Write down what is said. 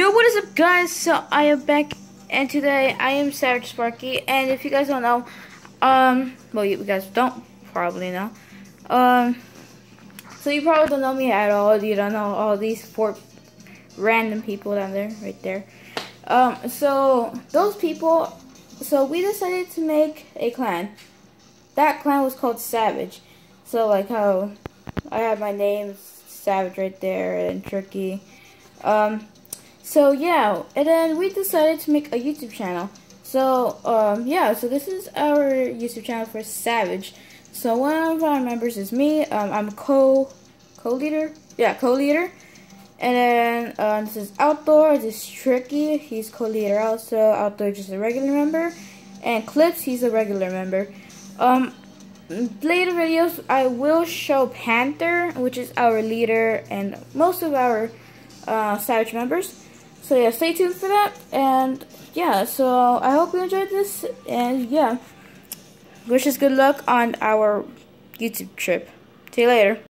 Yo, what is up, guys? So I am back, and today I am Savage Sparky. And if you guys don't know, um, well, you guys don't probably know, um, so you probably don't know me at all. You don't know all these four random people down there, right there. Um, so those people, so we decided to make a clan. That clan was called Savage. So like how I have my name Savage right there and Tricky. Um, so yeah, and then we decided to make a YouTube channel. So um, yeah, so this is our YouTube channel for Savage. So one of our members is me. Um, I'm co co-leader. Yeah, co-leader. And then um, this is Outdoor. This is Tricky. He's co-leader also. Outdoor just a regular member. And Clips. He's a regular member. Um, later videos I will show Panther, which is our leader, and most of our uh, Savage members. So yeah, stay tuned for that. And yeah, so I hope you enjoyed this. And yeah, wish us good luck on our YouTube trip. See you later.